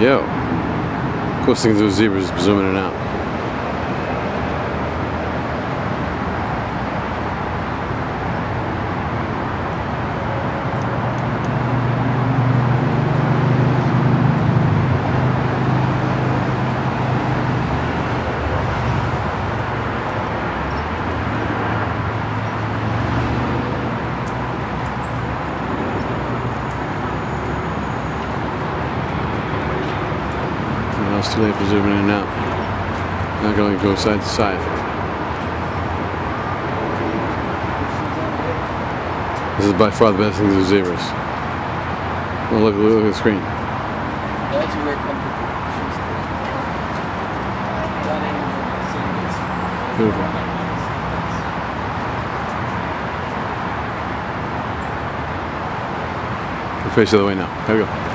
Yo. Coolest thing with zebras zooming in and out. It's too late for zooming in and out. Not going to go side to side. This is by far the best thing to do zebras. Oh, look, look at the screen. That's a very comfortable position. Beautiful. Face the other way now. There we go.